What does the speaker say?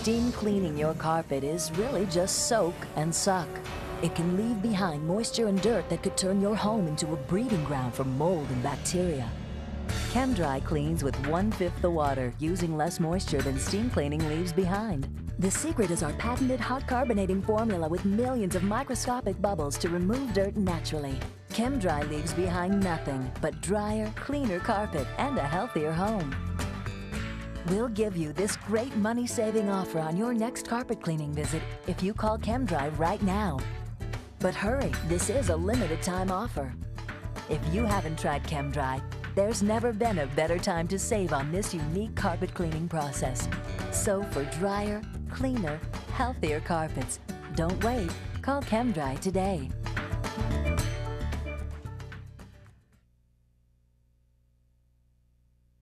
Steam cleaning your carpet is really just soak and suck. It can leave behind moisture and dirt that could turn your home into a breeding ground for mold and bacteria. ChemDry cleans with one-fifth the water, using less moisture than steam cleaning leaves behind. The secret is our patented hot carbonating formula with millions of microscopic bubbles to remove dirt naturally. ChemDry leaves behind nothing but drier, cleaner carpet and a healthier home. We'll give you this great money-saving offer on your next carpet cleaning visit if you call ChemDry right now. But hurry, this is a limited time offer. If you haven't tried ChemDry, there's never been a better time to save on this unique carpet cleaning process. So for drier, cleaner, healthier carpets, don't wait. Call ChemDry today.